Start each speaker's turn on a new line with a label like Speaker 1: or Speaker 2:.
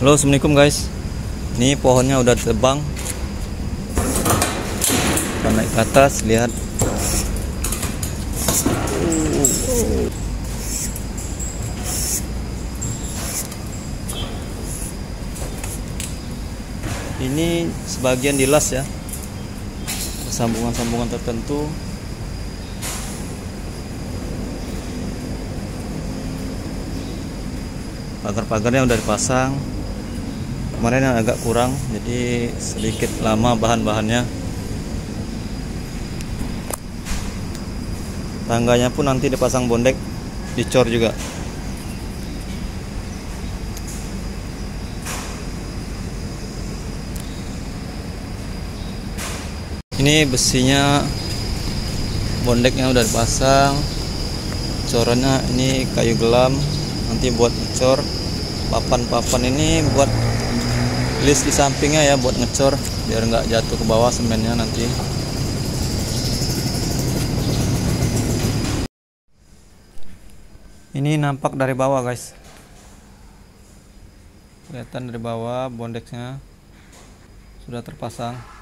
Speaker 1: Halo assalamualaikum guys. Ini pohonnya udah tebang Kita naik ke atas lihat. Ini sebagian dilas ya. Sambungan-sambungan tertentu. Pagar-pagarnya udah dipasang kemarin yang agak kurang jadi sedikit lama bahan-bahannya. Tangganya pun nanti dipasang bondek dicor juga. Ini besinya bondeknya udah dipasang. Corannya ini kayu gelam nanti buat ngecor papan-papan ini buat list di sampingnya ya buat ngecor biar nggak jatuh ke bawah semennya nanti. Ini nampak dari bawah guys. Kelihatan dari bawah bondeknya sudah terpasang